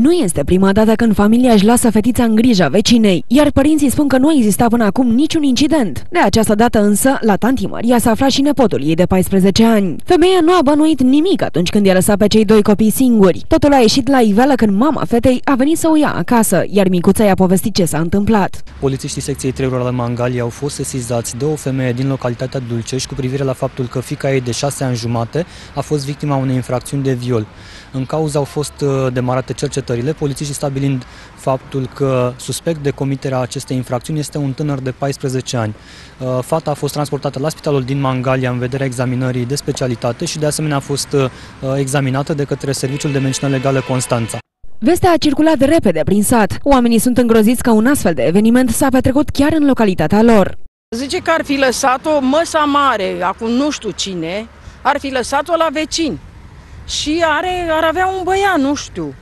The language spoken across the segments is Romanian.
Nu este prima dată când familia își lasă fetița în grija vecinei, iar părinții spun că nu exista până acum niciun incident. De această dată însă, la tanti Maria s-a aflat și nepotul ei de 14 ani. Femeia nu a bănuit nimic atunci când i-a lăsat pe cei doi copii singuri. Totul a ieșit la iveală când mama fetei a venit să o ia acasă, iar micuța i-a povestit ce s-a întâmplat. Polițiștii secției 3 al Mangalia au fost sesizați de o femeie din localitatea Dulcești cu privire la faptul că fica ei de 6 ani jumate a fost victima unei infracțiuni de viol. În cauza au fost uh, demarate cercetările, polițiștii stabilind faptul că suspect de comiterea acestei infracțiuni este un tânăr de 14 ani. Uh, fata a fost transportată la spitalul din Mangalia în vederea examinării de specialitate și de asemenea a fost uh, examinată de către Serviciul de Medicină Legală Constanța. Vestea a circulat repede prin sat. Oamenii sunt îngroziți că un astfel de eveniment s-a petrecut chiar în localitatea lor. Zice că ar fi lăsat-o măsa mare, acum nu știu cine, ar fi lăsat-o la vecini și are, ar avea un băiat, nu știu.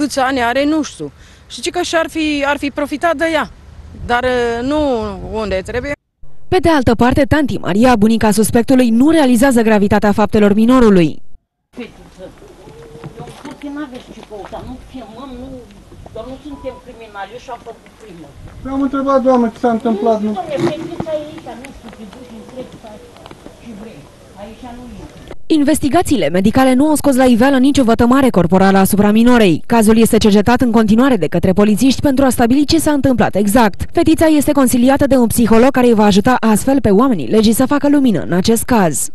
Câți ani are, nu știu. Și că și-ar fi, ar fi profitat de ea. Dar uh, nu unde trebuie. Pe de altă parte, tanti Maria, bunica suspectului, nu realizează gravitatea faptelor minorului. Fetiță, eu n-aveți ce căuta, nu filmăm, nu, doar nu suntem criminali, eu și-am făcut primă. Eu am întrebat, doamnă, ce s-a întâmplat. Nu, nu, fetița e aici, nu știu, te duci întreg și vrei. Aici nu e. Investigațiile medicale nu au scos la iveală nicio vătămare corporală asupra minorei. Cazul este cercetat în continuare de către polițiști pentru a stabili ce s-a întâmplat exact. Fetița este consiliată de un psiholog care îi va ajuta astfel pe oamenii legii să facă lumină în acest caz.